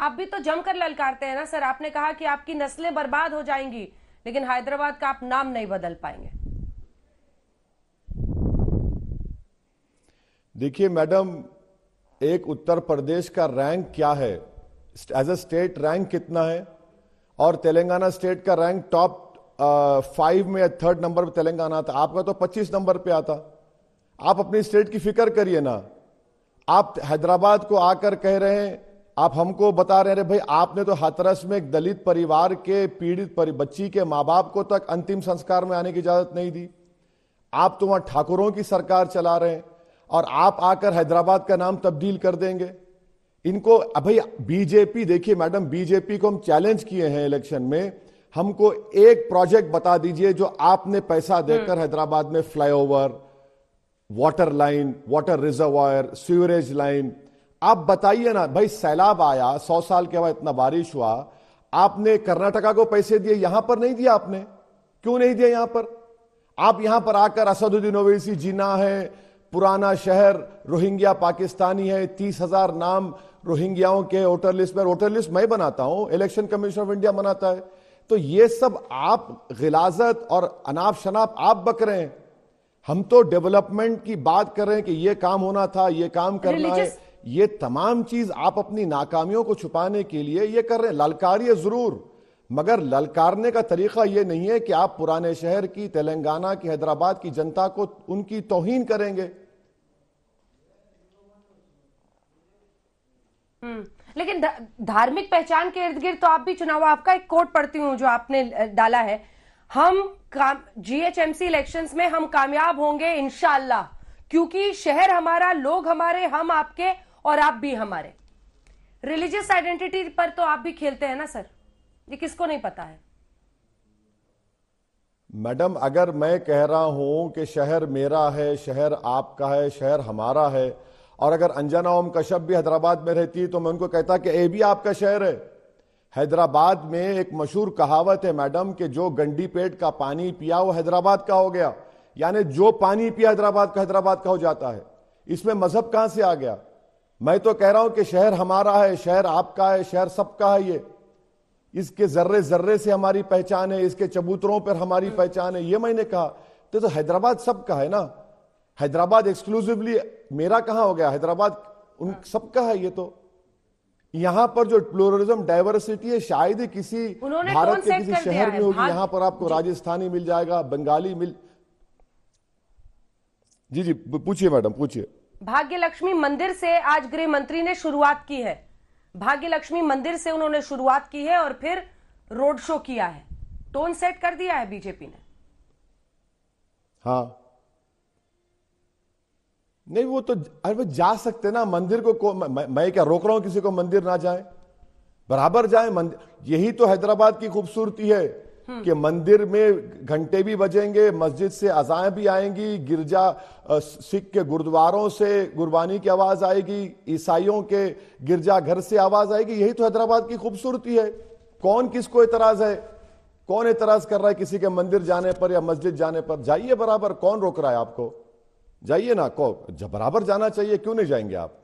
आप भी तो जमकर ललकारते हैं ना, सर। आपने कहा कि आपकी नस्लें बर्बाद हो जाएँगी, लेकिन हैदराबाद का आप नाम नहीं बदल पाएँगे। देखिए, मैडम, एक उत्तर प्रदेश का रैंक क्या है? एज अ स्टेट रैंक कितना है? और तेलंगाना स्टेट का रैंक टॉप फाइव में थर्ड नंबर पे तेलंगाना था आपका तो 25 नंबर पे आता। आप अपनी स्टेट की फ़िक्र करिए ना। आप हैदराबाद को आकर कह रहे हैं आप हमको बता रहे हैं भाई आपने तो हाथरस में एक दलित परिवार के पीड़ित परि, बच्ची के माँ बाप को तक अंतिम संस्कार में आने की इजाज़त नहीं दी। आप तो वहाँ ठाकुरों की सरकार चला रहे हैं और आप आकर हैदराबाद का नाम तब्दील कर देंगे। इनको भाई बीजेपी देखिए मैडम बीजेपी को हम चैलेंज किए हैं इलेक्शन में। हमको एक प्रोजेक्ट बता दीजिए जो आपने पैसा देकर हैदराबाद में flyover water line water reservoir sewerage line आप बताइए ना, भाई सैलाब आया, सौ साल के बाद इतना बारिश हुआ, आपने कर्नाटका को पैसे दिए, यहाँ पर नहीं दिया आपने? क्यों नहीं दिया यहाँ पर? आप यहाँ पर आकर असदुद्दीन ओवैसी जीना है, पुराना शहर, रोहिंग्या पाकिस्तानी है, तीस हज़ार नाम रोहिंग्याओं के वोटर लिस्ट पर वोटर लिस्ट मैं बनाता हूँ, इलेक्शन कमीशन ऑफ़ इंडिया बनाता है। तो ये सब आप गिलाजत और अनाप शनाप आप बक रहे हैं। हम तो डेवलपमेंट की बात कर रहे हैं कि ये काम होना था, ये काम करना है। ये तमाम चीज़ आप अपनी नाकामियों को छुपाने के लिए ये कर रहे हैं। ललकारिए ज़रूर। मगर ललकारने का तरीका यह नहीं है कि आप पुराने शहर की तेलंगाना की हैदराबाद की जनता को उनकी तोहीन करेंगे। हम्म, लेकिन धार्मिक पहचान के इर्द गिर्द तो आप भी चुनाव आपका एक कोट पढ़ती हूँ जो आपने डाला है। हम काम जीएचएमसी इलेक्शंस में हम कामयाब होंगे इनशाला क्योंकि शहर हमारा लोग हमारे हम आपके और आप भी हमारे। रिलीजियस आइडेंटिटी पर तो आप भी खेलते हैं ना, सर? ये किसको नहीं पता है? मैडम, अगर मैं कह रहा हूँ कि शहर मेरा है, शहर आपका है, शहर हमारा है, और अगर अंजना ओम कश्यप भी हैदराबाद में रहती तो मैं उनको कहता कि ये भी आपका शहर है। हैदराबाद में एक मशहूर कहावत है मैडम कि जो गंडी पेट का पानी पिया वो हैदराबाद का हो गया। यानी जो पानी पिया हैदराबाद का हैदराबाद का हो जाता है। इसमें मज़हब कहाँ से आ गया? मैं तो कह रहा हूँ कि शहर हमारा है शहर आपका है शहर सबका है ये। इसके जर्रे जर्रे से हमारी पहचान है इसके चबूतरों पर हमारी पहचान है ये मैंने कहा। तो, तो हैदराबाद सबका है ना? हैदराबाद एक्सक्लूसिवली मेरा कहाँ हो गया? हैदराबाद उन सबका है ये तो। यहाँ पर जो प्लोरलिज्म डाइवर्सिटी है शायद ही किसी भारत के किसी शहर में होगी यहाँ पर आपको राजस्थानी मिल जाएगा बंगाली मिल जी जी पूछिए मैडम पूछिए। भाग्य लक्ष्मी मंदिर से आज गृह मंत्री ने शुरुआत की है। भाग्य लक्ष्मी मंदिर से उन्होंने शुरुआत की है और फिर रोड शो किया है। टोन सेट कर दिया है बीजेपी ने। हाँ। नहीं वो तो अरे वो जा सकते ना मंदिर को को मैं, मैं क्या रोक रहा हूँ किसी को मंदिर ना जाए? बराबर जाए मंदिर यही तो हैदराबाद की खूबसूरती है। कि मंदिर में घंटे भी बजेंगे, मस्जिद से अजाएँ भी आएँगी, गिरजा सिख के गुरुद्वारों से गुरबानी की आवाज़ आएगी, ईसाइयों के गिरजा घर से आवाज़ आएगी। यही तो हैदराबाद की खूबसूरती है। कौन किसको एतराज़ है? कौन एतराज़ कर रहा है किसी के मंदिर जाने पर या मस्जिद जाने पर? जाइए बराबर, कौन रोक रहा है आपको? जाइए ना, को बराबर जाना चाहिए, क्यों नहीं जाएँगे आप?